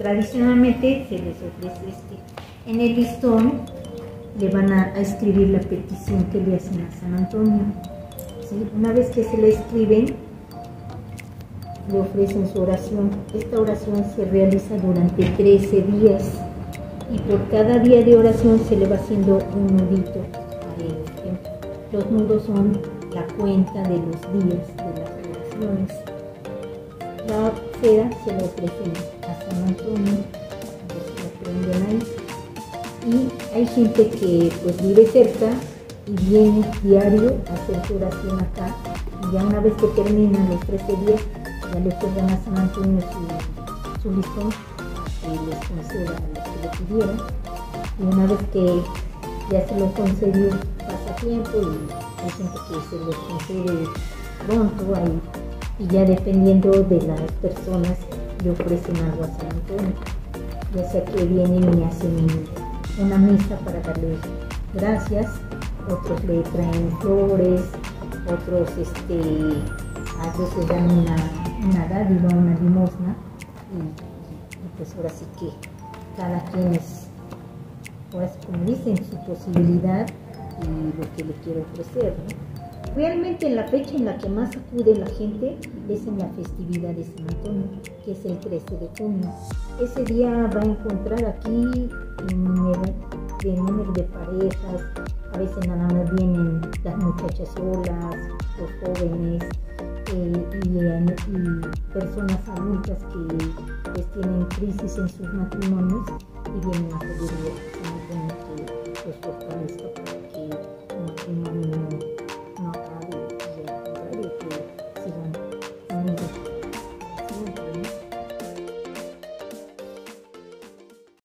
tradicionalmente se les ofrece este. En el listón le van a, escribir la petición que le hacen a San Antonio. Una vez que se le escriben, le ofrecen su oración. Esta oración se realiza durante 13 días y por cada día de oración se le va haciendo un nudito. Los nudos son la cuenta de los días de las oraciones. La seda se le ofrecen a San Antonio, que se ahí. Y hay gente que pues vive cerca y viene diario a hacer su oración acá. Y ya una vez que terminan los 13 días, ya le cuelgan a San Antonio su, su listón que les conceda lo que le pidieron. Y una vez que ya se lo concedió, pasa tiempo y hay gente que se lo concede pronto ahí. Y ya dependiendo de las personas, le ofrecen algo a San Antonio. Ya sea que vienen y hacen una misa para darle gracias, otros le traen flores, otros este, a veces dan una, una dádiva, una limosna y, pues ahora sí que cada quien es, sí como dicen, su posibilidad y lo que le quiere ofrecer. Realmente la fecha en la que más acude la gente es en la festividad de San Antonio, que es el 13 de junio. Ese día va a encontrar aquí de número de parejas, a veces nada más vienen las muchachas solas, los jóvenes eh, y, y, personas adultas que pues, tienen crisis en sus matrimonios y vienen a pedirle los fortalezca que el matrimonio